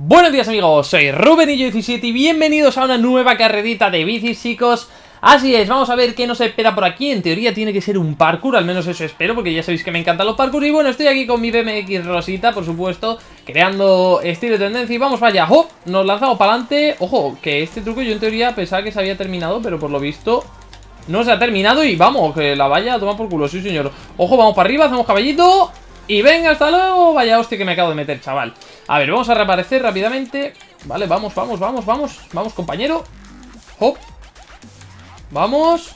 Buenos días amigos, soy Rubenillo17 y bienvenidos a una nueva carrerita de bicis chicos. Así es, vamos a ver qué nos espera por aquí. En teoría tiene que ser un parkour, al menos eso espero Porque ya sabéis que me encantan los parkour Y bueno, estoy aquí con mi BMX Rosita, por supuesto Creando estilo de tendencia. Y vamos, vaya, ¡hop! Nos lanzamos para adelante. Ojo, que este truco yo en teoría pensaba que se había terminado Pero por lo visto no se ha terminado. Y vamos, que la vaya toma por culo, sí señor. Ojo, vamos para arriba, hacemos caballito y venga, hasta luego. Vaya hostia que me acabo de meter, chaval. A ver, vamos a reaparecer rápidamente. Vale, vamos, vamos, vamos, vamos. Vamos, compañero. Hop. Vamos.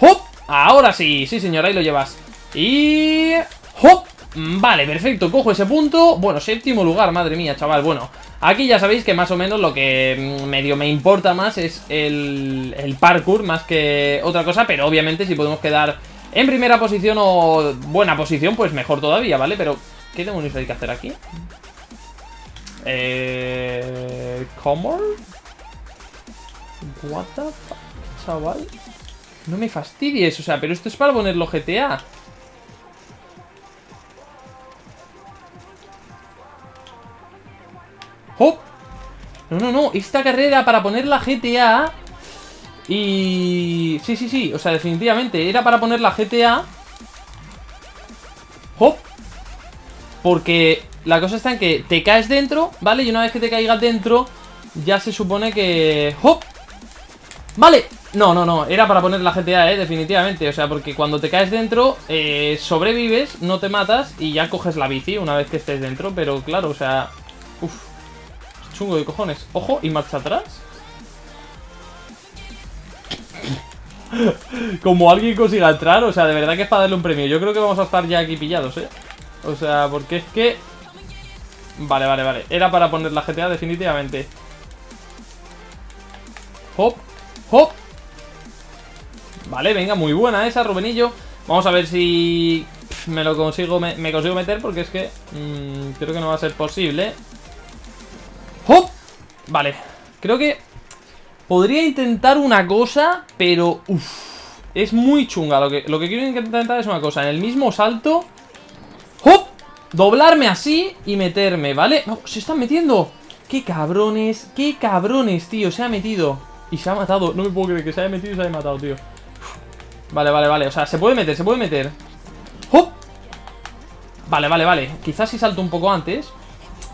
Hop. Ahora sí, sí, señor, ahí lo llevas. Y... Hop. Vale, perfecto, cojo ese punto Bueno, séptimo lugar, madre mía, chaval Bueno, aquí ya sabéis que más o menos lo que mm, medio me importa más Es el, el parkour más que otra cosa Pero obviamente si podemos quedar en primera posición o buena posición, pues mejor todavía, ¿vale? Pero, ¿qué demonios hay que hacer aquí? Eh... ¿Cómo? What the fuck, chaval? No me fastidies, o sea, pero esto es para ponerlo GTA. ¡Oh! No, no, no, esta carrera para poner la GTA y... Sí, sí, sí, o sea, definitivamente Era para poner la GTA ¡Hop! Porque la cosa está en que te caes dentro, ¿vale? Y una vez que te caigas dentro Ya se supone que... ¡Hop! ¡Vale! No, no, no, era para poner la GTA, ¿eh? Definitivamente, o sea, porque cuando te caes dentro eh, Sobrevives, no te matas Y ya coges la bici una vez que estés dentro Pero claro, o sea... Uf, chungo de cojones Ojo, y marcha atrás Como alguien consiga entrar, o sea, de verdad que es para darle un premio. Yo creo que vamos a estar ya aquí pillados, ¿eh? O sea, porque es que... Vale, vale, vale. Era para poner la GTA definitivamente. Hop, hop. Vale, venga, muy buena esa, Rubenillo. Vamos a ver si me lo consigo, me, consigo meter porque es que mm, creo que no va a ser posible. ¡Hop! Vale, creo que Podría intentar una cosa, pero... Uf, es muy chunga. Lo que, quiero intentar es una cosa. En el mismo salto... ¡Hop! Doblarme así y meterme, ¿vale? No, se están metiendo. ¡Qué cabrones! ¡Qué cabrones, tío! Se ha metido. Y se ha matado. No me puedo creer que se haya metido y se haya matado, tío. Vale, vale, vale. O sea, se puede meter, se puede meter. ¡Hop! Vale, vale, vale. Quizás si salto un poco antes.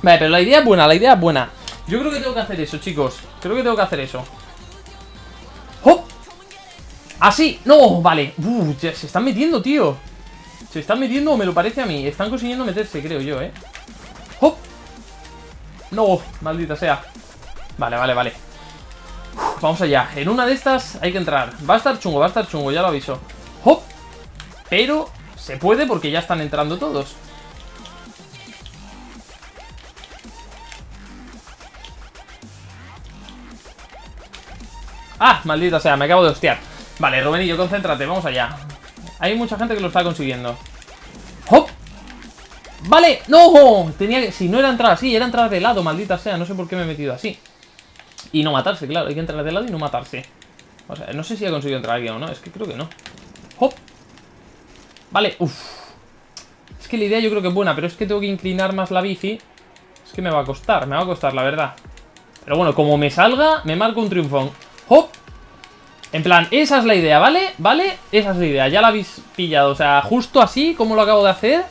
Vale, pero la idea es buena, la idea es buena. Yo creo que tengo que hacer eso, chicos. Creo que tengo que hacer eso. ¡Ah, ¡No! Vale. Uh, se están metiendo, tío. Se están metiendo, me lo parece a mí. Están consiguiendo meterse, creo yo, ¿eh? ¡Hop! No, maldita sea. Vale, vale, vale. vamos allá. En una de estas hay que entrar. Va a estar chungo, va a estar chungo, ya lo aviso. ¡Hop! Pero se puede porque ya están entrando todos. ¡Ah! Maldita sea, me acabo de hostiar. Vale, Rubenillo, concéntrate, vamos allá. Hay mucha gente que lo está consiguiendo. ¡Hop! ¡Vale! ¡No! Tenía que... Si no era entrar así, era entrar de lado, maldita sea. No sé por qué me he metido así. Y no matarse, claro, hay que entrar de lado y no matarse. O sea, no sé si ha conseguido entrar alguien o no. Es que creo que no. ¡Hop! Vale, uff Es que la idea yo creo que es buena Pero es que tengo que inclinar más la bici. Es que me va a costar, me va a costar, la verdad. Pero bueno, como me salga, me marco un triunfón. ¡Hop! En plan, esa es la idea, ¿vale? ¿Vale? Esa es la idea, ya la habéis pillado O sea, justo así, como lo acabo de hacer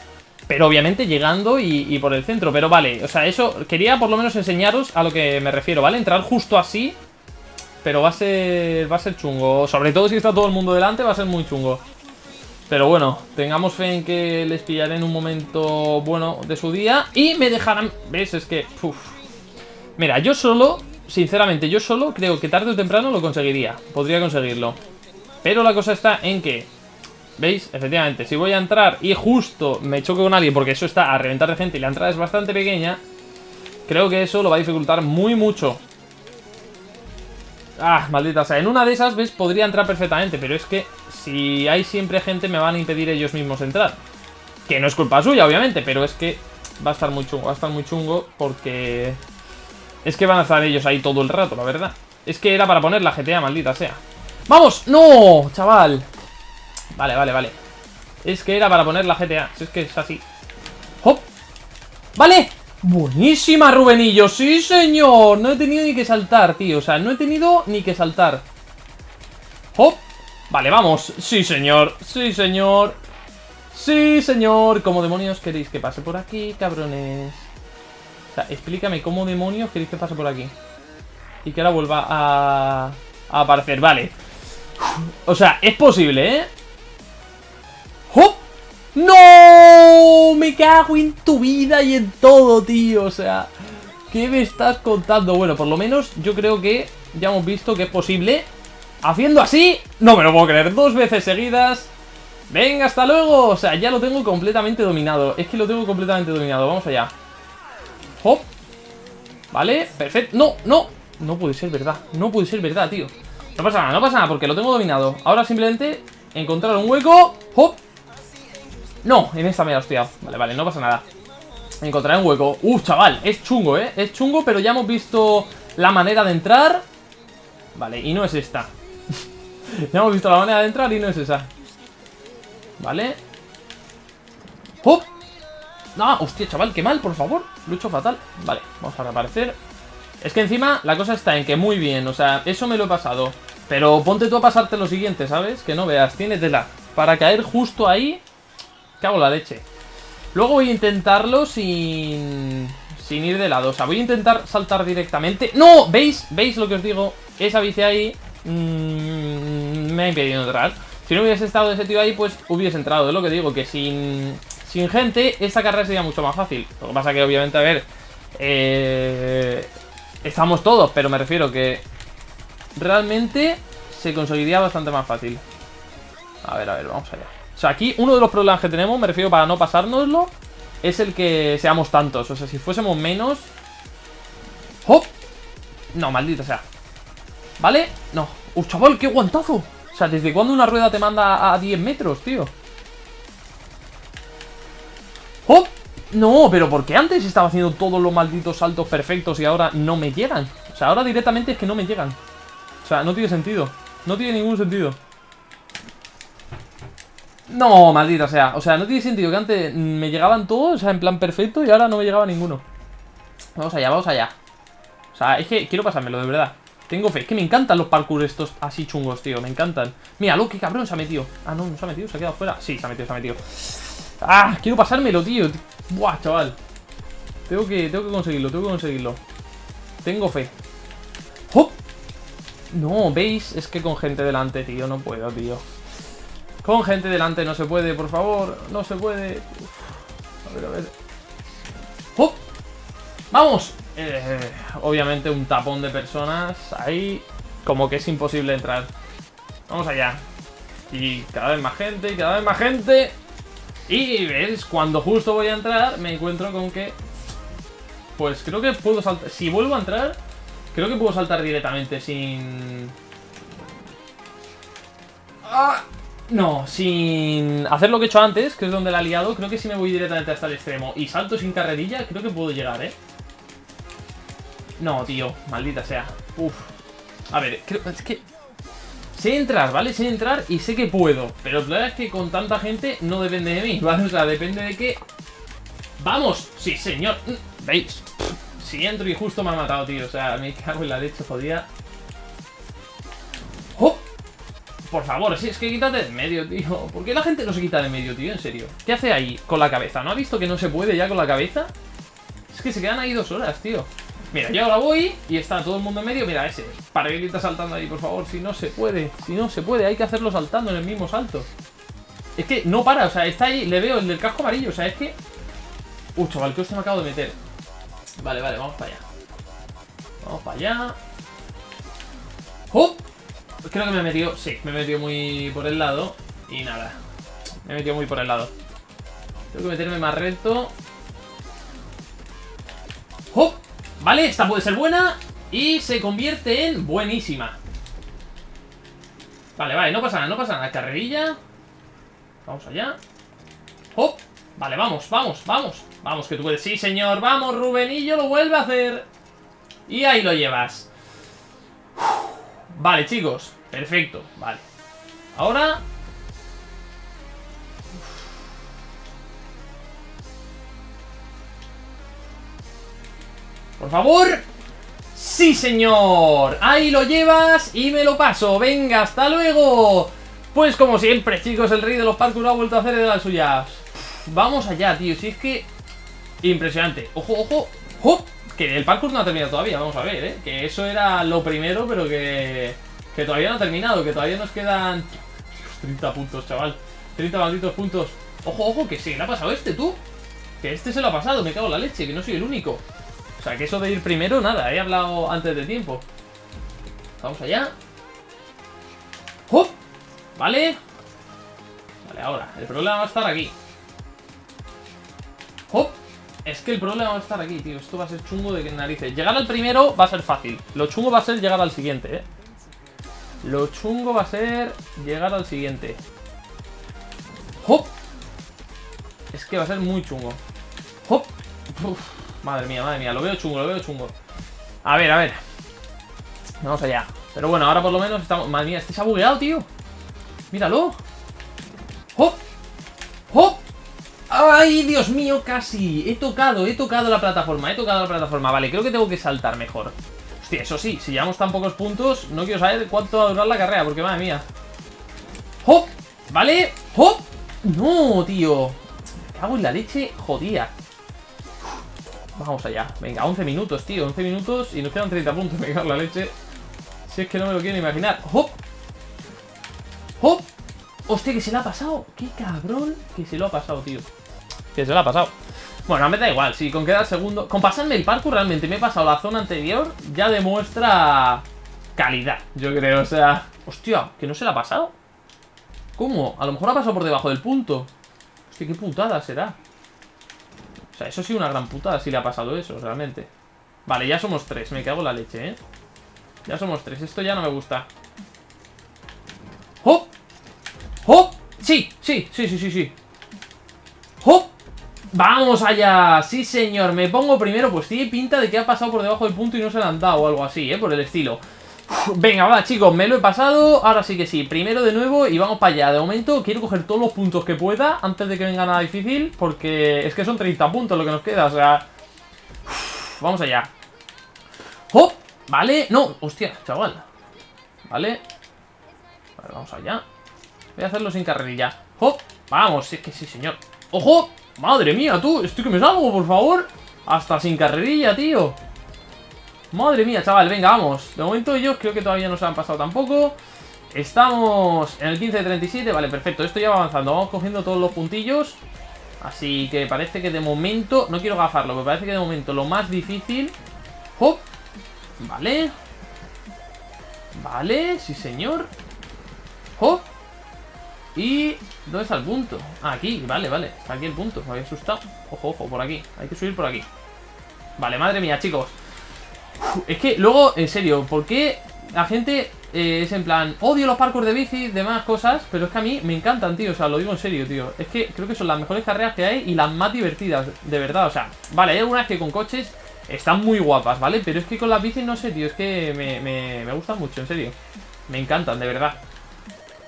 Pero obviamente llegando y, por el centro Pero vale, o sea, eso Quería por lo menos enseñaros a lo que me refiero, ¿vale? Entrar justo así Pero va a ser, va a ser chungo Sobre todo si está todo el mundo delante, va a ser muy chungo pero bueno, tengamos fe en que les pillaré en un momento bueno de su día Y me dejarán... ¿Ves? Es que... Mira, yo solo sinceramente, yo solo creo que tarde o temprano lo conseguiría. Podría conseguirlo. Pero la cosa está en que... ¿Veis? Efectivamente, si voy a entrar y justo me choque con alguien porque eso está a reventar de gente y la entrada es bastante pequeña, creo que eso lo va a dificultar muy mucho. Ah, maldita sea. En una de esas, ¿ves? Podría entrar perfectamente, pero es que si hay siempre gente me van a impedir ellos mismos entrar. Que no es culpa suya, obviamente, pero es que va a estar muy chungo, va a estar muy chungo porque es que van a estar ellos ahí todo el rato, la verdad. Es que era para poner la GTA, maldita sea. ¡Vamos! ¡No! Chaval. Vale, vale, vale. Es que era para poner la GTA. Si es que es así. ¡Hop! ¡Vale! Buenísima, Rubenillo. Sí, señor. No he tenido ni que saltar, tío. O sea, no he tenido ni que saltar. ¡Hop! Vale, vamos. Sí, señor. Sí, señor. Sí, señor. ¿Cómo demonios queréis que pase por aquí, cabrones? O sea, explícame cómo demonios queréis que pase por aquí. Y que ahora vuelva a, a aparecer. Vale. O sea, es posible, ¿eh? ¡Hop! ¡No! Me cago en tu vida y en todo, tío. O sea, ¿qué me estás contando? Bueno, por lo menos yo creo que ya hemos visto que es posible. Haciendo así, no me lo puedo creer. Dos veces seguidas. Venga, hasta luego. O sea, ya lo tengo completamente dominado. Es que lo tengo completamente dominado. Vamos allá. Hop. Vale, perfecto. No, no. No puede ser verdad. No puede ser verdad, tío. No pasa nada, no pasa nada, porque lo tengo dominado. Ahora simplemente encontrar un hueco. Hop. No, en esta me he hostiado. Vale, vale, no pasa nada. Encontraré un hueco. Uh, chaval, es chungo, ¿eh? Es chungo, pero ya hemos visto la manera de entrar. Vale, y no es esta. ya hemos visto la manera de entrar y no es esa. Vale. ¡Hop! No, hostia, chaval, qué mal, por favor. Hecho fatal. Vale, vamos a reaparecer. Es que encima la cosa está en que muy bien, o sea, eso me lo he pasado. Pero ponte tú a pasarte lo siguiente, ¿sabes? Que no veas, tiene tela. Para caer justo ahí Cago la leche. Luego voy a intentarlo sin... Sin ir de lado. O sea, voy a intentar saltar directamente. ¡No! ¿Veis? ¿Veis lo que os digo? Esa bici ahí... Mmm, me ha impedido entrar. Si no hubiese estado ese tío ahí, pues hubiese entrado. Es lo que digo, que sin... Sin gente, esta carrera sería mucho más fácil. Lo que pasa que, obviamente, a ver... Eh, estamos todos, pero me refiero que... Realmente se conseguiría bastante más fácil. A ver, a ver, vamos allá. O sea, aquí uno de los problemas que tenemos, me refiero para no pasárnoslo, es el que seamos tantos. O sea, si fuésemos menos... ¡Hop! No, maldita sea. ¿Vale? No. ¡Uh, chaval, qué guantazo! O sea, ¿desde cuándo una rueda te manda a 10 metros, tío? ¡Hop! No, pero ¿por qué antes estaba haciendo todos los malditos saltos perfectos y ahora no me llegan? O sea, ahora directamente es que no me llegan. O sea, no tiene sentido. No tiene ningún sentido. No, maldita sea. O sea, no tiene sentido que antes me llegaban todos, o sea, en plan perfecto, y ahora no me llegaba ninguno. Vamos allá, vamos allá. O sea, es que quiero pasármelo, de verdad. Tengo fe. Es que me encantan los parkour estos así chungos, tío. Me encantan. Mira, lo que cabrón se ha metido. Ah, no, no se ha metido, se ha quedado fuera. Sí, se ha metido, se ha metido. Ah, quiero pasármelo, tío. Buah, chaval. Tengo que, tengo que conseguirlo, tengo que conseguirlo. Tengo fe. ¡Oh! No, ¿veis? Es que con gente delante, tío, no puedo, tío. Con gente delante no se puede, por favor. No se puede. a ver, a ver. ¡Oh! ¡Vamos! Eh, obviamente un tapón de personas ahí. Como que es imposible entrar. Vamos allá. Y cada vez más gente, y cada vez más gente. Y ves, cuando justo voy a entrar, me encuentro con que... Pues creo que puedo saltar... Si vuelvo a entrar, creo que puedo saltar directamente sin... ¡Ah! No, sin hacer lo que he hecho antes, que es donde la he liado, creo que si me voy directamente hasta el extremo y salto sin carrerilla, creo que puedo llegar, ¿eh? No, tío, maldita sea. Uf. A ver, creo, que... Sé entrar, ¿vale? Sé entrar y sé que puedo. Pero la verdad es que con tanta gente no depende de mí, ¿vale? O sea, depende de que... ¡Vamos! Sí, señor. ¿Veis? Si entro y justo me ha matado, tío. O sea, me cago en la leche, jodida. Por favor, si es que quítate de medio, tío. ¿Por qué la gente no se quita de medio, tío? En serio. ¿Qué hace ahí con la cabeza? ¿No ha visto que no se puede ya con la cabeza? Es que se quedan ahí dos horas, tío. Mira, yo ahora voy y está todo el mundo en medio. Mira, ese está saltando ahí, por favor. Si no se puede, si no se puede, hay que hacerlo saltando en el mismo salto. Es que no para, o sea, está ahí, le veo el casco amarillo, o sea, es que... Uh, chaval, que usted me acabo de meter. Vale, vale, vamos para allá. Vamos para allá. ¡Oh! Creo que me he metido, sí, me he metido muy por el lado Y nada, me he metido muy por el lado Tengo que meterme más recto ¡Oh! Vale, esta puede ser buena Y se convierte en buenísima. Vale, vale, no pasa nada, no pasa nada. Carrerilla. Vamos allá. ¡Oh! Vale, vamos, vamos, vamos. Vamos, que tú puedes, sí señor, vamos Rubenillo lo vuelve a hacer. Y ahí lo llevas. Vale, chicos. Perfecto, vale. Ahora... Por favor. ¡Sí, señor! Ahí lo llevas y me lo paso. Venga, hasta luego. Pues como siempre, chicos, el rey de los parkour ha vuelto a hacer de las suyas. Vamos allá, tío. Si es que... Impresionante. Ojo, ojo. ¡Oh! Que el parkour no ha terminado todavía, vamos a ver, ¿eh? Que eso era lo primero, pero que... Que todavía no ha terminado, que todavía nos quedan... 30 puntos, chaval. 30 malditos puntos. Ojo, ojo, que se le ha pasado este, tú. Que este se lo ha pasado, me cago en la leche, que no soy el único. O sea, que eso de ir primero, nada, he hablado antes de tiempo. Vamos allá. ¡Hop! Vale. Vale, ahora, el problema va a estar aquí. ¡Hop! Es que el problema va a estar aquí, tío. Esto va a ser chungo de que narices. Llegar al primero va a ser fácil. Lo chungo va a ser llegar al siguiente, ¿eh? Lo chungo va a ser llegar al siguiente. ¡Hop! Es que va a ser muy chungo. ¡Hop! Madre mía, madre mía. Lo veo chungo, lo veo chungo. A ver, a ver. Vamos allá. Pero bueno, ahora por lo menos estamos... Madre mía, este se ha bugueado, tío. Míralo. ¡Hop! ¡Hop! ¡Ay, Dios mío, casi! He tocado, he tocado la plataforma, he tocado la plataforma. Vale, creo que tengo que saltar mejor. Hostia, eso sí, si llevamos tan pocos puntos, no quiero saber cuánto va a durar la carrera, porque madre mía. ¡Hop! ¿Vale? ¡Hop! No, tío. Me cago en la leche jodía. Vamos allá. Venga, 11 minutos, tío. 11 minutos y nos quedan 30 puntos. Me cago la leche. Si es que no me lo quiero imaginar. ¡Hop! ¡Hop! ¡Hostia, que se le ha pasado! ¡Qué cabrón que se lo ha pasado, tío! Que se lo ha pasado. Bueno, me da igual. Si con quedar segundo... Con pasarme el parkour realmente me he pasado la zona anterior, ya demuestra calidad, yo creo. O sea... ¡Hostia! ¿Que no se le ha pasado? ¿Cómo? A lo mejor ha pasado por debajo del punto. Hostia, qué putada será. Eso sí una gran putada si le ha pasado eso, realmente. Vale, ya somos tres. Me cago en la leche, ¿eh? Ya somos tres. Esto ya no me gusta. ¡Oh! ¡Oh! Sí, sí, sí, sí, sí, sí. ¡Oh! ¡Vamos allá! Sí, señor. Me pongo primero. Pues tiene pinta de que ha pasado por debajo del punto y no se le han dado o algo así, ¿eh? Por el estilo. venga, va, chicos. Me lo he pasado. Ahora sí que sí. Primero de nuevo y vamos para allá. De momento quiero coger todos los puntos que pueda antes de que venga nada difícil. Porque es que son 30 puntos lo que nos queda. O sea... vamos allá. ¡Oh! Vale. No, hostia, chaval. Vale. Vamos allá. Voy a hacerlo sin carrerilla. ¡Oh! Vamos, es que sí, señor. ¡Ojo! Madre mía, tú, estoy que me salgo, por favor. Hasta sin carrerilla, tío. Madre mía, chaval, venga, vamos. De momento ellos creo que todavía no se han pasado tampoco. Estamos en el 15 de 37. Vale, perfecto. Esto ya va avanzando. Vamos cogiendo todos los puntillos. Así que parece que de momento... No quiero gafarlo, pero parece que de momento lo más difícil... ¡Hop! Vale. Vale, sí señor. ¡Hop! Y... ¿Dónde está el punto? Ah, aquí, vale, vale Está aquí el punto, me había asustado Ojo, ojo, por aquí, hay que subir por aquí Vale, madre mía, chicos Es que luego, en serio, ¿por qué la gente eh, es en plan Odio los parkour de bici, demás cosas Pero es que a mí me encantan, tío, o sea, lo digo en serio, tío Es que creo que son las mejores carreras que hay Y las más divertidas, de verdad, o sea Vale, hay algunas que con coches están muy guapas, ¿vale? Pero es que con las bicis, no sé, tío Es que me, me, me gustan mucho, en serio Me encantan, de verdad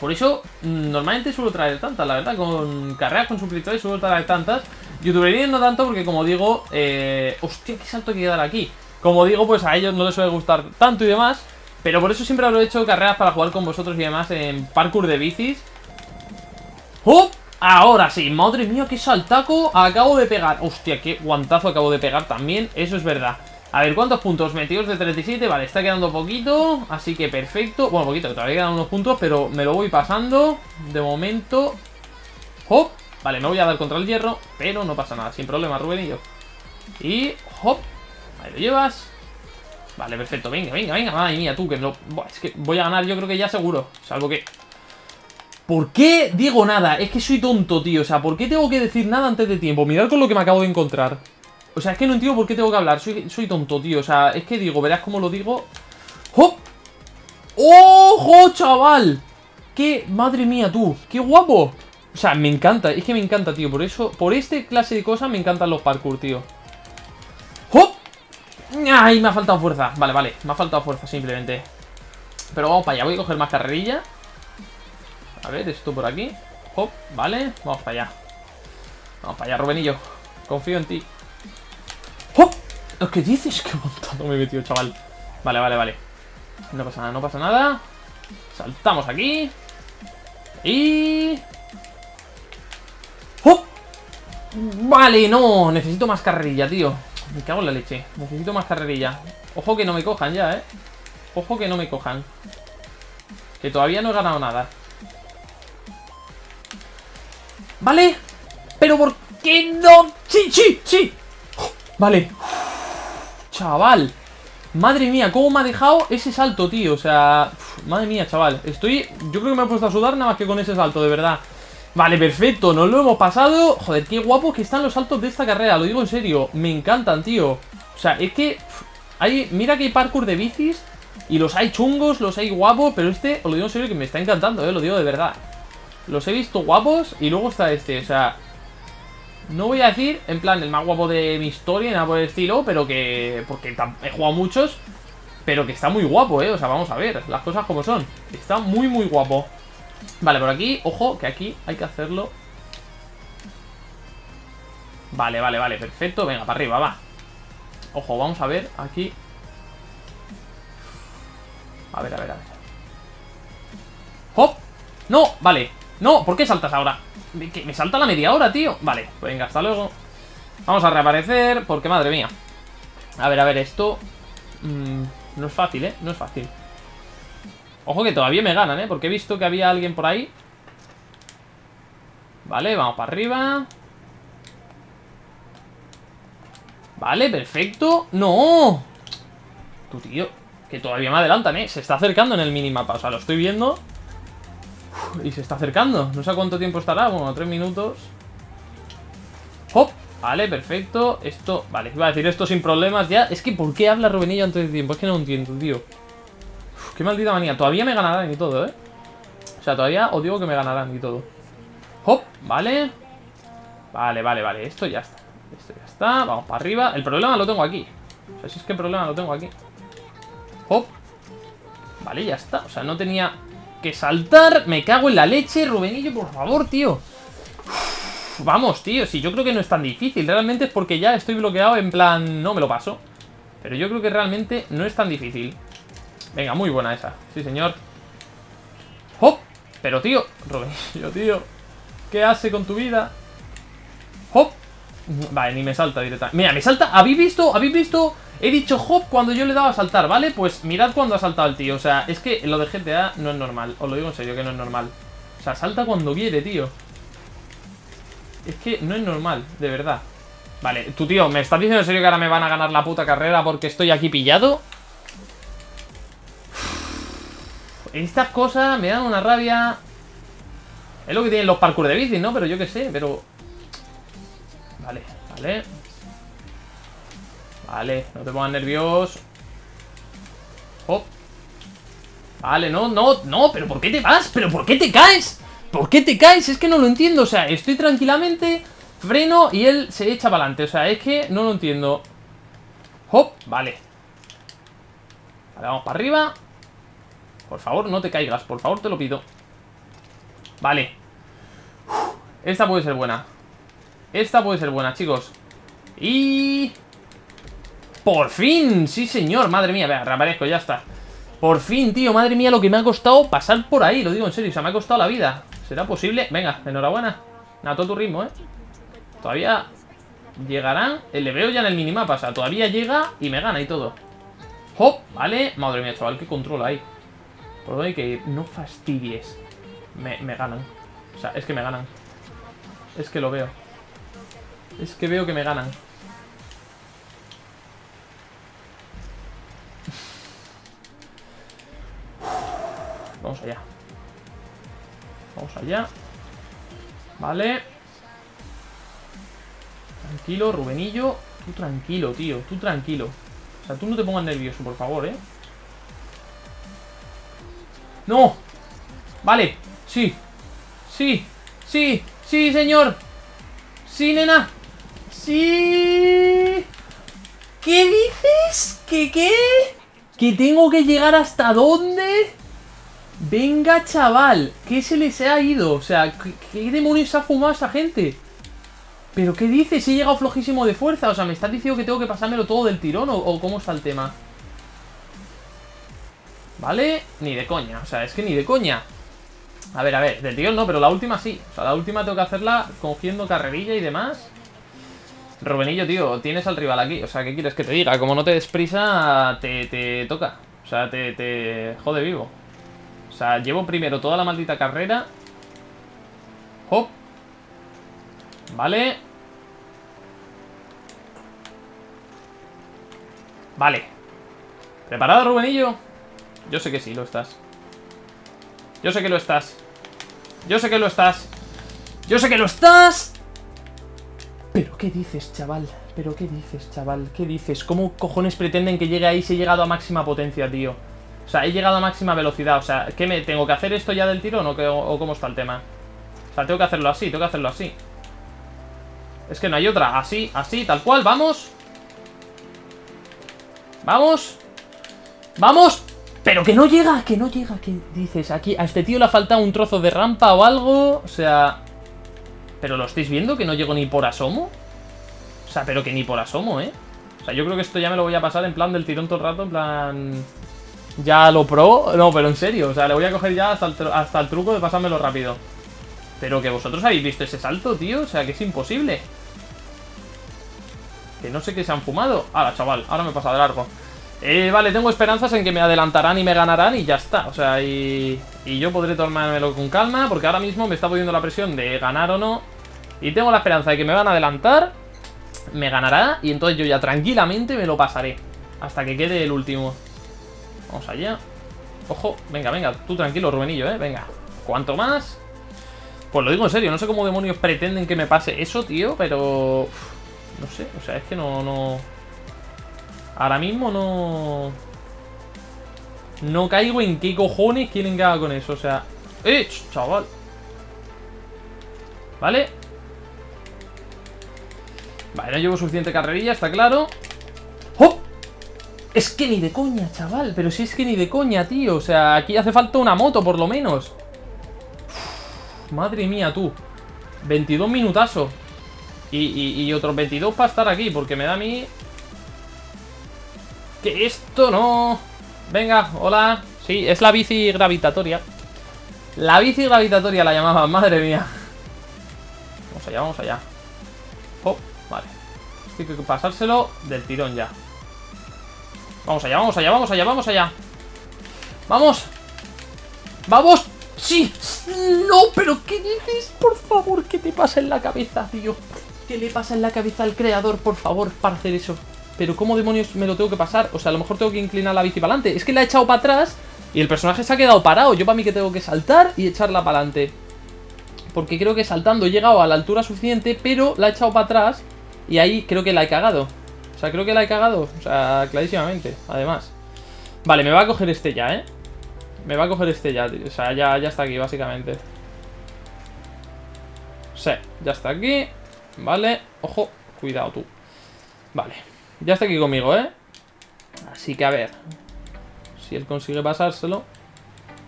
por eso, mm, normalmente suelo traer tantas, la verdad, con carreras con suscriptores suelo traer tantas. Youtuberías no tanto porque, como digo, eh... hostia, qué salto hay que dar aquí. Como digo, pues a ellos no les suele gustar tanto y demás. Pero por eso siempre he hecho carreras para jugar con vosotros y demás en parkour de bicis. ¡Oh! Ahora sí, madre mía, qué saltaco acabo de pegar Hostia, qué guantazo acabo de pegar también Eso es verdad a ver, ¿cuántos puntos? 22 de 37, vale, está quedando poquito Así que perfecto, bueno, poquito, todavía quedan unos puntos Pero me lo voy pasando De momento Hop, vale, me voy a dar contra el hierro Pero no pasa nada, sin problema, Rubén y yo Y, hop, ahí lo llevas Vale, perfecto, venga, venga, venga Madre mía, tú, que no... es que voy a ganar yo creo que ya seguro Salvo que... ¿Por qué digo nada? Es que soy tonto, tío O sea, ¿por qué tengo que decir nada antes de tiempo? Mirad con lo que me acabo de encontrar o sea, es que no entiendo por qué tengo que hablar. Soy, soy tonto, tío. O sea, es que digo, verás cómo lo digo. ¡Ojo, chaval! ¡Qué... Madre mía, tú! ¡Qué guapo! O sea, me encanta. Es que me encanta, tío. Por eso, por este clase de cosas me encantan los parkour, tío. ¡Hop! ¡Ay! Me ha faltado fuerza. Vale, vale. Me ha faltado fuerza, simplemente. Pero vamos para allá. Voy a coger más carrerilla. A ver, esto por aquí. ¡Hop! Vale. Vamos para allá. Vamos para allá, Rubenillo. Confío en ti. ¿Qué dices? Qué montado me he metido, chaval. Vale, vale, vale. No pasa nada, no pasa nada. Saltamos aquí. Y... ¡Oh! Vale, no. Necesito más carrerilla, tío. Me cago en la leche. Necesito más carrerilla. Ojo que no me cojan ya, ¿eh? Ojo que no me cojan. Que todavía no he ganado nada. ¿Vale? Pero ¿por qué no? ¡Sí, sí, sí! Vale. Chaval. Madre mía, cómo me ha dejado ese salto, tío. O sea, madre mía, chaval. Estoy... Yo creo que me he puesto a sudar nada más que con ese salto, de verdad. Vale, perfecto, nos lo hemos pasado. Joder, qué guapo que están los saltos de esta carrera Lo digo en serio, me encantan, tío. O sea, es que... Hay, mira que hay parkour de bicis Y los hay chungos, los hay guapos Pero este, os lo digo en serio, que me está encantando, eh Lo digo de verdad. Los he visto guapos y luego está este, o sea No voy a decir, en plan, el más guapo de mi historia Nada por el estilo, pero que... Porque he jugado muchos Pero que está muy guapo, eh O sea, vamos a ver, las cosas como son. Está muy, muy guapo Vale, por aquí, ojo, que aquí hay que hacerlo. Vale, vale, vale, perfecto. Venga, para arriba, va. Ojo, vamos a ver, aquí. A ver, a ver, a ver. ¡Hop! ¡No! Vale, no, ¿por qué saltas ahora? Que me salta la media hora, tío Vale, pues venga, hasta luego. Vamos a reaparecer, porque madre mía. A ver, a ver, esto mm, No es fácil, ¿eh? No es fácil Ojo que todavía me ganan, ¿eh? Porque he visto que había alguien por ahí Vale, vamos para arriba Vale, perfecto ¡No! Tu tío Que todavía me adelantan, ¿eh? Se está acercando en el minimapa O sea, lo estoy viendo Y se está acercando No sé cuánto tiempo estará Bueno, tres minutos ¡Hop! Vale, perfecto Esto, vale, iba a decir esto sin problemas ya Es que ¿por qué habla Rubenillo antes de tiempo? Es que no entiendo, tío qué maldita manía. Todavía me ganarán y todo, ¿eh? O sea, todavía os digo que me ganarán y todo. Hop, vale. Vale, vale, vale. Esto ya está. Esto ya está. Vamos para arriba. El problema lo tengo aquí. O sea, si es que el problema lo tengo aquí. Hop. Vale, ya está. O sea, no tenía que saltar. Me cago en la leche. Rubenillo, por favor, tío. vamos, tío. Si yo creo que no es tan difícil. Realmente es porque ya estoy bloqueado en plan... No me lo paso. Pero yo creo que realmente no es tan difícil. Venga, muy buena esa. Sí, señor. ¡Hop! Pero, tío, Robinillo, tío. ¿Qué hace con tu vida? ¡Hop! Vale, ni me salta directamente. Mira, me salta. ¿Habéis visto? ¿Habéis visto? He dicho hop cuando yo le daba a saltar, ¿vale? Pues mirad cuando ha saltado el tío. O sea, es que lo de GTA no es normal. Os lo digo en serio que no es normal. O sea, salta cuando quiere, tío. Es que no es normal, de verdad. Vale, tu tío, ¿me estás diciendo en serio que ahora me van a ganar la puta carrera porque estoy aquí pillado? Estas cosas me dan una rabia. Es lo que tienen los parkour de bici, ¿no? Pero yo qué sé, pero... Vale, vale. Vale, no te pongas nervioso. Hop. Vale, no, no, no, pero ¿por qué te vas? ¿Pero por qué te caes? ¿Por qué te caes? Es que no lo entiendo, o sea, estoy tranquilamente, freno y él se echa para adelante, o sea, es que no lo entiendo. Hop, vale. Vale, vamos para arriba. Por favor, no te caigas, por favor, te lo pido. Vale. Esta puede ser buena. Esta puede ser buena, chicos. Y... ¡Por fin! Sí, señor, madre mía, vea, reaparezco, ya está. Por fin, tío, madre mía, lo que me ha costado pasar por ahí Lo digo en serio, o sea, me ha costado la vida. ¿Será posible? Venga, enhorabuena. A todo tu ritmo, ¿eh? Todavía llegarán eh, Le veo ya en el minimapa, o sea, todavía llega y me gana y todo. ¡Hop! Vale, madre mía, chaval, qué control hay por donde hay que. No fastidies. Me ganan. O sea, es que me ganan. Es que lo veo. Es que veo que me ganan. Vamos allá. Vamos allá. Vale. Tranquilo, Rubenillo. Tú tranquilo, tío. Tú tranquilo. O sea, tú no te pongas nervioso, por favor, ¿eh? ¡No! Vale, sí Sí, sí, sí, señor Sí, nena Sí ¿Qué dices? ¿Qué qué? ¿Que tengo que llegar hasta dónde? Venga, chaval ¿Qué se les ha ido? O sea, ¿qué, demonios ha fumado esa gente? ¿Pero qué dices? He llegado flojísimo de fuerza. O sea, ¿me estás diciendo que tengo que pasármelo todo del tirón? ¿O, o cómo está el tema? ¿Vale? Ni de coña. O sea, es que ni de coña. A ver, a ver. Del tirón no, pero la última sí. O sea, la última tengo que hacerla cogiendo carrerilla y demás. Rubenillo, tío, tienes al rival aquí. O sea, ¿qué quieres que te diga? Como no te des prisa, te, te toca. O sea, te, te jode vivo. O sea, llevo primero toda la maldita carrera. Hop. Vale. Vale. ¿Preparado, Rubenillo? Yo sé que sí, lo estás. Yo sé que lo estás. Yo sé que lo estás. Yo sé que lo estás. ¿Pero qué dices, chaval? ¿Pero qué dices, chaval? ¿Qué dices? ¿Cómo cojones pretenden que llegue ahí si he llegado a máxima potencia, tío? O sea, he llegado a máxima velocidad. O sea, ¿qué me tengo que hacer esto ya del tirón o, o cómo está el tema? O sea, tengo que hacerlo así, tengo que hacerlo así. Es que no hay otra. Así, así, tal cual. Vamos. Vamos. Vamos. Pero que no llega, que no llega. ¿Qué dices? Aquí a este tío le ha faltado un trozo de rampa o algo. O sea... ¿Pero lo estáis viendo? Que no llego ni por asomo. O sea, pero que ni por asomo, ¿eh? O sea, yo creo que esto ya me lo voy a pasar en plan del tirón todo el rato, en plan... Ya lo pro... No, pero en serio, o sea, le voy a coger ya hasta el, hasta el truco de pasármelo rápido. Pero que vosotros habéis visto ese salto, tío, o sea, que es imposible. Que no sé qué se han fumado. Ahora, chaval, ahora me pasa de largo. Eh, vale, tengo esperanzas en que me adelantarán y me ganarán y ya está. O sea, y, y yo podré tomármelo con calma porque ahora mismo me está poniendo la presión de ganar o no. Y tengo la esperanza de que me van a adelantar, me ganará y entonces yo ya tranquilamente me lo pasaré. Hasta que quede el último. Vamos allá. Ojo, venga, venga, tú tranquilo, Rubenillo, eh, venga. ¿Cuánto más? Pues lo digo en serio, no sé cómo demonios pretenden que me pase eso, tío, pero... no sé, o sea, es que no... Ahora mismo no... No caigo en qué cojones quieren que haga con eso, o sea... ¡Eh, chaval! ¿Vale? Vale, no llevo suficiente carrerilla, está claro ¡Oh! Es que ni de coña, chaval Pero si es que ni de coña, tío O sea, aquí hace falta una moto, por lo menos Madre mía, tú 22 minutazos y, y, y otros 22 para estar aquí Porque me da a mí que esto no... Venga, hola. Sí, es la bici gravitatoria. La bici gravitatoria la llamaban, madre mía. Vamos allá, vamos allá. Oh, vale. Hay que pasárselo del tirón ya. Vamos allá, vamos allá, vamos allá, vamos allá. ¡Vamos! ¡Vamos! ¡Sí! ¡No! ¿Pero qué dices? Por favor, ¿qué te pasa en la cabeza, tío? ¿Qué le pasa en la cabeza al creador, por favor, para hacer eso? Pero ¿cómo demonios me lo tengo que pasar? O sea, a lo mejor tengo que inclinar la bici para adelante. Es que la he echado para atrás y el personaje se ha quedado parado. Yo para mí que tengo que saltar y echarla para adelante. Porque creo que saltando he llegado a la altura suficiente Pero la he echado para atrás Y ahí creo que la he cagado. O sea, creo que la he cagado O sea, clarísimamente, además. Vale, me va a coger este ya, ¿eh? Me va a coger este ya. O sea, ya, ya está aquí, básicamente. Sí, ya está aquí. Vale, ojo, cuidado tú. Vale ya está aquí conmigo, ¿eh? Así que a ver. Si él consigue pasárselo.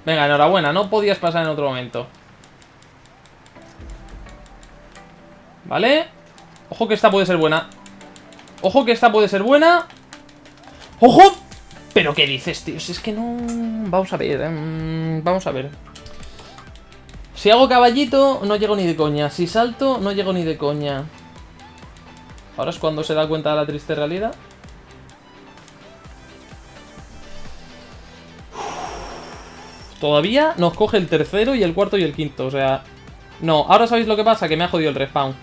Venga, enhorabuena. No podías pasar en otro momento. ¿Vale? Ojo que esta puede ser buena. Ojo que esta puede ser buena. ¡Ojo! ¿Pero qué dices, tío? Si es que no... Vamos a ver. Eh, vamos a ver. Si hago caballito, no llego ni de coña. Si salto, no llego ni de coña. Ahora es cuando se da cuenta de la triste realidad. Todavía nos coge el tercero y el cuarto y el quinto, o sea... No, ahora sabéis lo que pasa, que me ha jodido el respawn.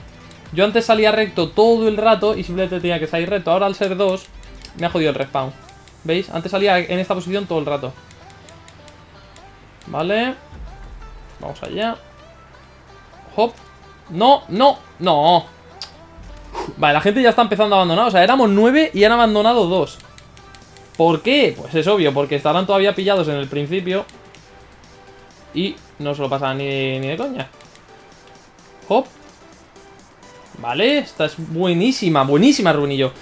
Yo antes salía recto todo el rato y simplemente tenía que salir recto. Ahora al ser dos, me ha jodido el respawn. ¿Veis? Antes salía en esta posición todo el rato. Vale. Vamos allá. Hop. No, no, no. Vale, la gente ya está empezando a abandonar O sea, éramos nueve y han abandonado dos. ¿Por qué? Pues es obvio, porque estarán todavía pillados en el principio Y no se lo pasan ni, ni de coña. Hop. Vale, esta es buenísima, buenísima, Rubinillo.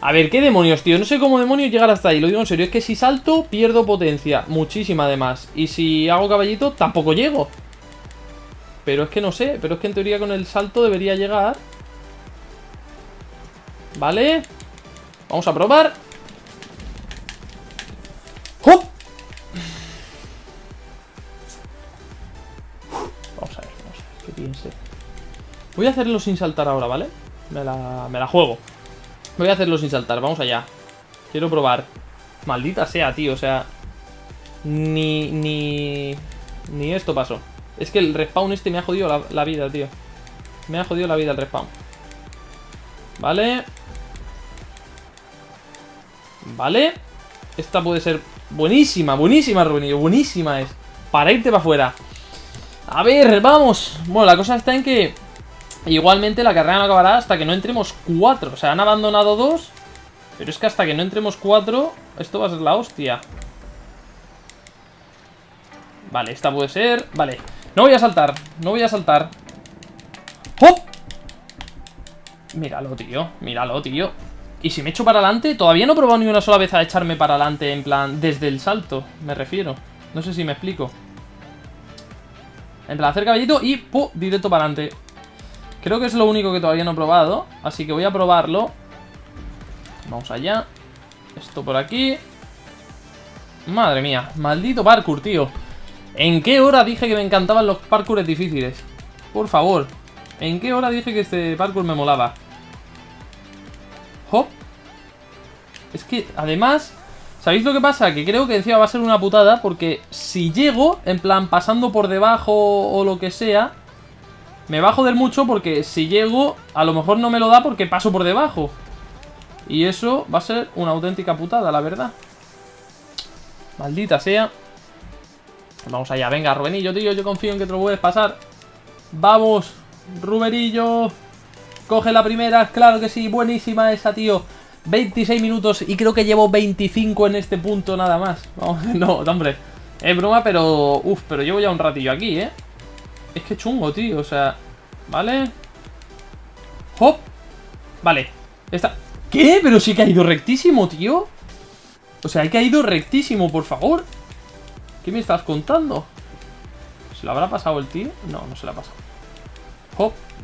A ver, ¿qué demonios, tío? No sé cómo demonios llegar hasta ahí, lo digo en serio. Es que si salto, pierdo potencia, muchísima además Y si hago caballito, tampoco llego. Pero es que no sé, pero es que en teoría con el salto debería llegar Vale. Vamos a probar. ¡Hop! Vamos a ver, vamos a ver, qué piense. Voy a hacerlo sin saltar ahora, ¿vale? Me la, me la juego. Voy a hacerlo sin saltar, vamos allá. Quiero probar. Maldita sea, tío, o sea... Ni... Ni... Ni esto pasó. Es que el respawn este me ha jodido la, la vida, tío. Me ha jodido la vida el respawn. Vale. Vale. Esta puede ser buenísima, buenísima, Rubinillo. Buenísima es. Para irte para afuera. A ver, vamos. Bueno, la cosa está en que igualmente la carrera no acabará hasta que no entremos cuatro. O sea, han abandonado dos. Pero es que hasta que no entremos cuatro, esto va a ser la hostia. Vale, esta puede ser... Vale, no voy a saltar, no voy a saltar. ¡Hop! Míralo, tío, míralo, tío. Y si me echo para adelante, todavía no he probado ni una sola vez a echarme para adelante, en plan, desde el salto, me refiero. No sé si me explico. En plan, hacer caballito y ¡pum! directo para adelante. Creo que es lo único que todavía no he probado, así que voy a probarlo. Vamos allá. Esto por aquí. Madre mía, maldito parkour, tío. ¿En qué hora dije que me encantaban los parkours difíciles? Por favor. ¿En qué hora dije que este parkour me molaba? Es que, además... ¿Sabéis lo que pasa? Que creo que encima va a ser una putada porque si llego, en plan pasando por debajo o lo que sea, me va a joder mucho porque si llego, a lo mejor no me lo da porque paso por debajo. Y eso va a ser una auténtica putada, la verdad. Maldita sea. Vamos allá, venga, Rubenillo, tío, yo confío en que te lo puedes pasar. Vamos, Rubenillo. Coge la primera, claro que sí, buenísima esa, tío. 26 minutos y creo que llevo 25 en este punto nada más. Vamos, no, hombre. Es broma, pero... Uf, pero llevo ya un ratillo aquí, ¿eh? Es que chungo, tío, o sea... ¿Vale? ¡Hop! Vale. Esta... ¿Qué? Pero sí que ha ido rectísimo, tío. O sea, que ha ido rectísimo, por favor. ¿Qué me estás contando? ¿Se lo habrá pasado el tío? No, no se lo ha pasado.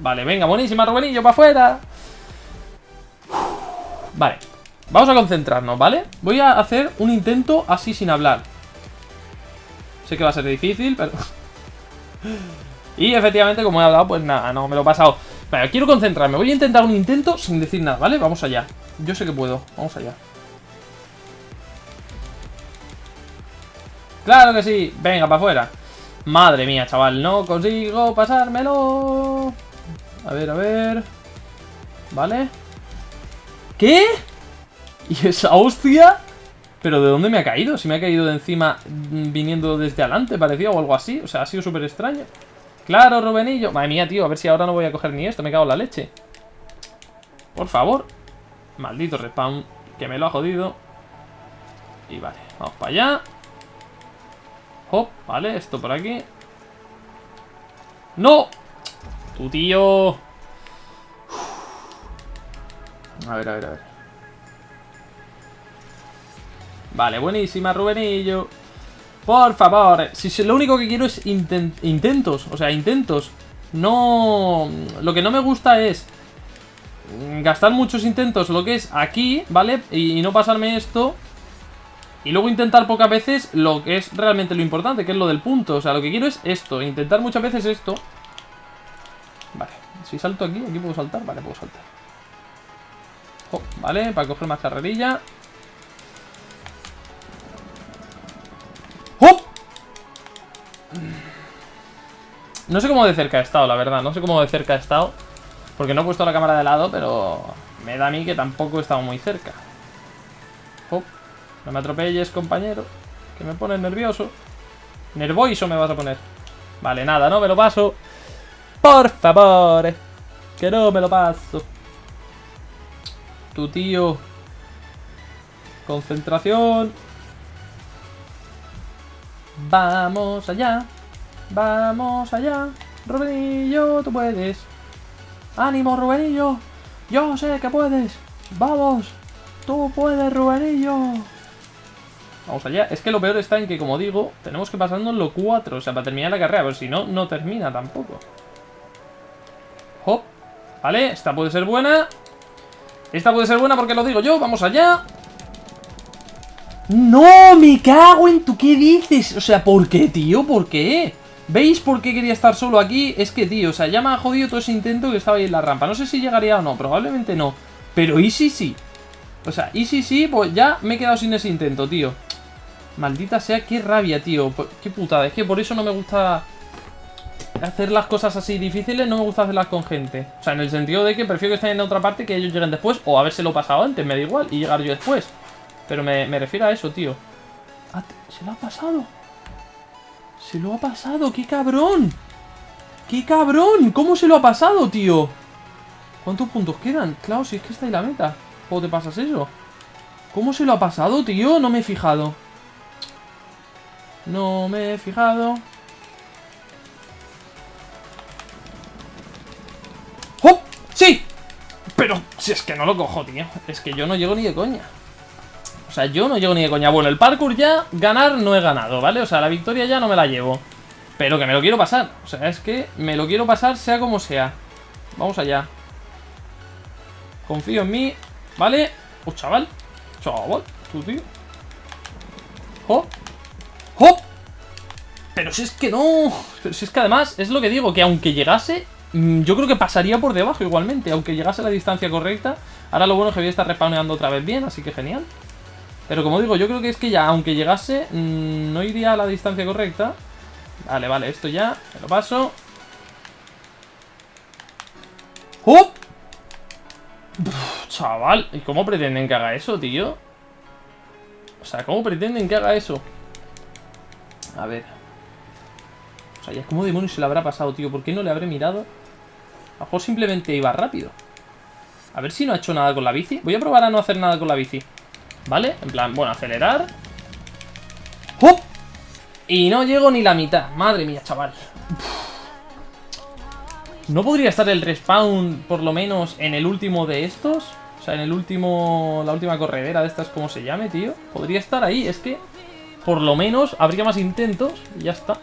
Vale, venga, buenísima, Rubenillo, para afuera. Vale. Vamos a concentrarnos, ¿vale? Voy a hacer un intento así sin hablar. Sé que va a ser difícil, pero... y efectivamente, como he hablado, pues nada, no me lo he pasado. Vale, quiero concentrarme. Voy a intentar un intento sin decir nada, ¿vale? Vamos allá. Yo sé que puedo. Vamos allá. ¡Claro que sí! Venga, para afuera. Madre mía, chaval, no consigo pasármelo. A ver, a ver. ¿Vale? ¿Qué? ¿Y esa hostia? ¿Pero de dónde me ha caído? Si me ha caído de encima mm, viniendo desde adelante, parecía, o algo así. O sea, ha sido súper extraño. Claro, Rubenillo. Madre mía, tío, a ver si ahora no voy a coger ni esto. Me cago en la leche. Por favor. Maldito respawn, que me lo ha jodido. Y vale, vamos para allá. Vale, esto por aquí. ¡No! Tu tío. A ver, a ver, a ver. Vale, buenísima, Rubenillo. Por favor. Si lo único que quiero es intentos. O sea, intentos. No... Lo que no me gusta es gastar muchos intentos, lo que es aquí, ¿vale? Y no pasarme esto y luego intentar pocas veces lo que es realmente lo importante, que es lo del punto. O sea, lo que quiero es esto, intentar muchas veces esto. Vale, si salto aquí, aquí puedo saltar, vale, puedo saltar. Vale, para coger más carrerilla. ¡Oh! No sé cómo de cerca he estado, la verdad, no sé cómo de cerca he estado. Porque no he puesto la cámara de lado, pero me da a mí que tampoco he estado muy cerca. No me atropelles, compañero. Que me pones nervioso. Nervoiso me vas a poner. Vale, nada, no me lo paso. Por favor. Que no me lo paso. Tu tío. Concentración. Vamos allá. Vamos allá. Rubenillo, tú puedes. ¡Ánimo, Rubenillo! Yo sé que puedes. ¡Vamos! ¡Tú puedes, Rubenillo! Vamos allá. Es que lo peor está en que, como digo, tenemos que pasarnos los cuatro. O sea, para terminar la carrera. Pero si no, no termina tampoco. Hop. Vale, esta puede ser buena. Esta puede ser buena porque lo digo yo. Vamos allá. ¡No! ¡Me cago en tu! ¿Qué dices? O sea, ¿por qué, tío? ¿Por qué? ¿Veis por qué quería estar solo aquí? Es que, tío, o sea, ya me ha jodido todo ese intento que estaba ahí en la rampa. No sé si llegaría o no, probablemente no. Pero ¿y si sí? O sea, ¿y si sí? Pues ya me he quedado sin ese intento, tío. Maldita sea, qué rabia, tío. Qué putada. Es que por eso no me gusta hacer las cosas así difíciles, no me gusta hacerlas con gente. O sea, en el sentido de que prefiero que estén en otra parte que ellos lleguen después o habérselo pasado antes, me da igual, y llegar yo después. Pero me, refiero a eso, tío. Ah, ¿Se lo ha pasado? Se lo ha pasado, qué cabrón. ¡Qué cabrón! ¿Cómo se lo ha pasado, tío? ¿Cuántos puntos quedan? Claro, si es que está ahí la meta. ¿Cómo te pasas eso? ¿Cómo se lo ha pasado, tío? No me he fijado. No me he fijado. ¡Oh! ¡Sí! Pero si es que no lo cojo, tío. Es que yo no llego ni de coña. O sea, yo no llego ni de coña. Bueno, el parkour ya, ganar no he ganado, ¿vale? O sea, la victoria ya no me la llevo. Pero que me lo quiero pasar. O sea, es que me lo quiero pasar sea como sea. Vamos allá. Confío en mí. ¿Vale? Oh, chaval. Chaval. Tú, tío. ¡Oh! ¡Oh! Pero si es que no... Pero si es que además, es lo que digo, que aunque llegase, mm, yo creo que pasaría por debajo igualmente, aunque llegase a la distancia correcta. Ahora lo bueno es que voy a estar respawneando otra vez bien, así que genial. Pero como digo, yo creo que es que ya, aunque llegase, mm, no iría a la distancia correcta. Vale, vale, esto ya, me lo paso. ¡Oh! Chaval, ¿y cómo pretenden que haga eso, tío? O sea, ¿cómo pretenden que haga eso? A ver. O sea, ya como demonios se le habrá pasado, tío. ¿Por qué no le habré mirado? A lo mejor simplemente iba rápido. A ver si no ha hecho nada con la bici. Voy a probar a no hacer nada con la bici. ¿Vale? En plan, bueno, acelerar. ¡Oh! Y no llego ni la mitad. Madre mía, chaval. ¿No podría estar el respawn, por lo menos, en el último de estos? O sea, en el último... La última corredera de estas, como se llame, tío. Podría estar ahí, es que... Por lo menos habría más intentos y ya está.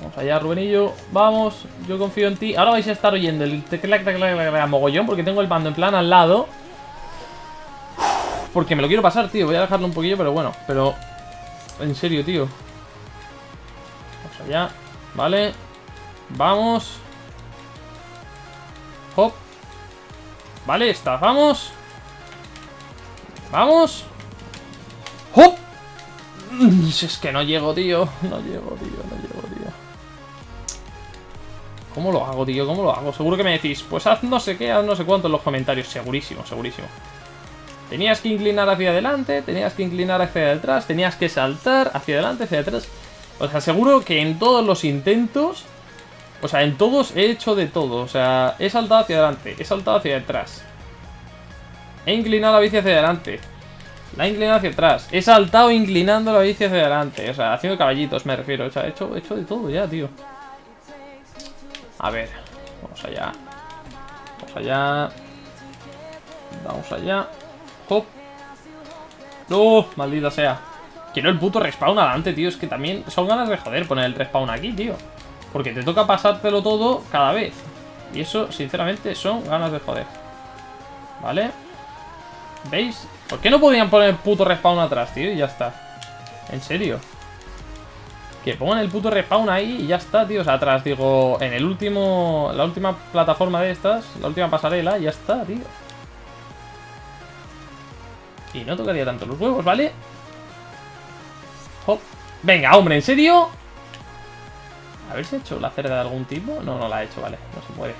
Vamos allá, Rubenillo. Vamos, yo confío en ti. Ahora vais a estar oyendo el teclac, teclac, mogollón porque tengo el mando en plan al lado. Porque me lo quiero pasar, tío. Voy a dejarlo un poquillo, pero bueno. Pero... En serio, tío. Vamos allá. Vale. Vamos. Hop. Vale, está. Vamos. Vamos. Si es que no llego, tío. No llego, tío. No llego, tío. ¿Cómo lo hago, tío? ¿Cómo lo hago? Seguro que me decís, pues haz no sé qué, haz no sé cuánto en los comentarios. Segurísimo, segurísimo. Tenías que inclinar hacia adelante, tenías que inclinar hacia atrás, tenías que saltar hacia adelante, hacia atrás. Os aseguro que en todos los intentos, o sea, en todos he hecho de todo. O sea, he saltado hacia adelante, he saltado hacia atrás. He inclinado la bici hacia adelante. La he inclinado hacia atrás. He saltado inclinando la bici hacia adelante. O sea, haciendo caballitos me refiero. O sea, he hecho, he hecho de todo ya, tío. A ver. Vamos allá. Vamos allá. Vamos allá. ¡Hop! ¡No! Maldita sea. Quiero el puto respawn adelante, tío. Es que también son ganas de joder poner el respawn aquí, tío. Porque te toca pasártelo todo cada vez. Y eso, sinceramente, son ganas de joder. ¿Vale? ¿Veis? ¿Por qué no podían poner el puto respawn atrás, tío? Y ya está. En serio. Que pongan el puto respawn ahí y ya está, tío. O sea, atrás, digo, en el último... La última plataforma de estas, la última pasarela, ya está, tío. Y no tocaría tanto los huevos, ¿vale? Venga, hombre, ¿en serio? A ver si ha hecho la cerda de algún tipo. No, no la ha hecho, vale. No se puede.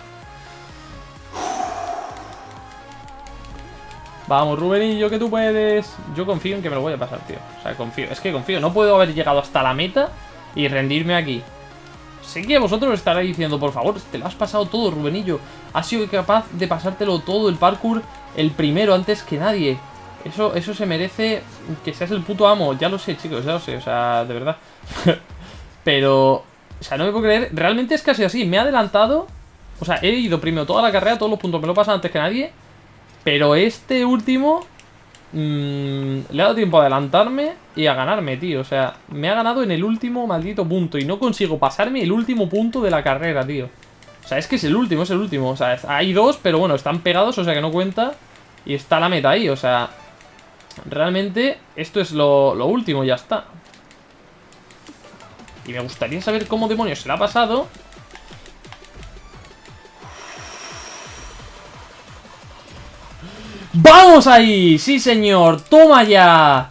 Vamos, Rubenillo, que tú puedes. Yo confío en que me lo voy a pasar, tío. O sea, confío. Es que confío. No puedo haber llegado hasta la meta y rendirme aquí. Sé que vosotros estaréis diciendo, por favor, te lo has pasado todo, Rubenillo. Has sido capaz de pasártelo todo el parkour el primero antes que nadie. Eso, eso se merece que seas el puto amo. Ya lo sé, chicos, ya lo sé. O sea, de verdad. Pero, o sea, no me puedo creer. Realmente es casi así. Me ha adelantado. O sea, he ido primero toda la carrera, todos los puntos me lo pasan antes que nadie. Pero este último... Mmm, le ha dado tiempo a adelantarme y a ganarme, tío. O sea, me ha ganado en el último maldito punto. Y no consigo pasarme el último punto de la carrera, tío. O sea, es que es el último, es el último. O sea, hay dos, pero bueno, están pegados, o sea que no cuenta. Y está la meta ahí, o sea... Realmente, esto es lo, lo último, ya está. Y me gustaría saber cómo demonios se le ha pasado. ¡Vamos ahí! ¡Sí, señor! ¡Toma ya!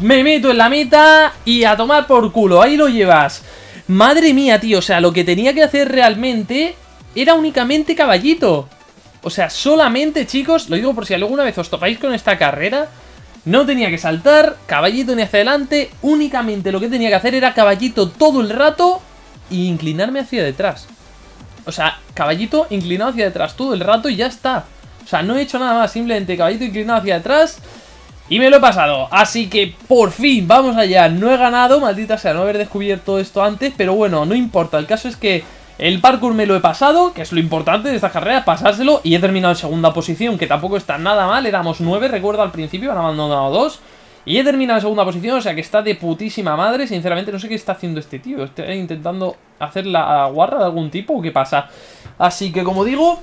Me meto en la meta y a tomar por culo. Ahí lo llevas. Madre mía, tío. O sea, lo que tenía que hacer realmente era únicamente caballito. O sea, solamente, chicos, lo digo por si alguna vez os topáis con esta carrera, no tenía que saltar, caballito ni hacia adelante, únicamente lo que tenía que hacer era caballito todo el rato e inclinarme hacia detrás. O sea, caballito inclinado hacia detrás todo el rato y ya está. O sea, no he hecho nada más, simplemente caballito inclinado hacia atrás y me lo he pasado. Así que por fin, vamos allá. No he ganado, maldita sea, no haber descubierto esto antes, pero bueno, no importa. El caso es que el parkour me lo he pasado, que es lo importante de esta carrera, pasárselo, y he terminado en segunda posición, que tampoco está nada mal, éramos nueve, recuerdo al principio, han abandonado dos, y he terminado en segunda posición, o sea que está de putísima madre, sinceramente no sé qué está haciendo este tío, está intentando hacer la guarra de algún tipo o qué pasa. Así que como digo,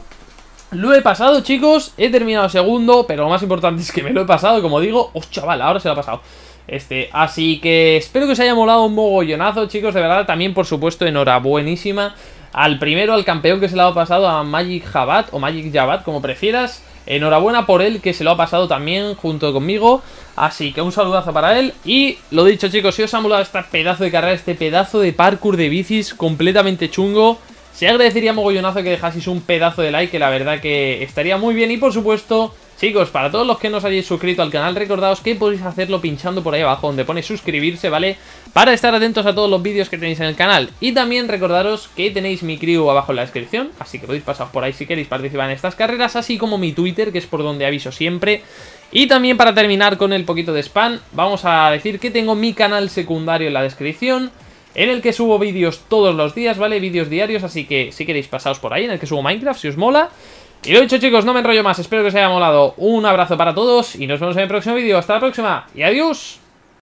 lo he pasado chicos, he terminado segundo, pero lo más importante es que me lo he pasado, como digo, ¡oh chaval! Ahora se lo ha pasado. Este, así que espero que os haya molado un mogollonazo, chicos, de verdad, también por supuesto enhorabuenísima al primero, al campeón que se lo ha pasado a Magic Jabat o Magic Jabat, como prefieras. Enhorabuena por él que se lo ha pasado también junto conmigo. Así que un saludazo para él. Y lo dicho chicos, si os ha molado este pedazo de carrera, este pedazo de parkour de bicis completamente chungo. Se agradecería mogollonazo que dejaseis un pedazo de like, que la verdad que estaría muy bien. Y por supuesto, Chicos, para todos los que no os hayáis suscrito al canal, recordaos que podéis hacerlo pinchando por ahí abajo donde pone suscribirse, ¿vale? Para estar atentos a todos los vídeos que tenéis en el canal. Y también recordaros que tenéis mi crew abajo en la descripción, así que podéis pasar por ahí si queréis participar en estas carreras, así como mi Twitter, que es por donde aviso siempre. Y también para terminar con el poquito de spam, vamos a decir que tengo mi canal secundario en la descripción en el que subo vídeos todos los días, ¿vale? Vídeos diarios, así que si queréis pasaos por ahí, en el que subo Minecraft, si os mola. Y lo dicho chicos, no me enrollo más, espero que os haya molado. Un abrazo para todos y nos vemos en el próximo vídeo. Hasta la próxima y adiós.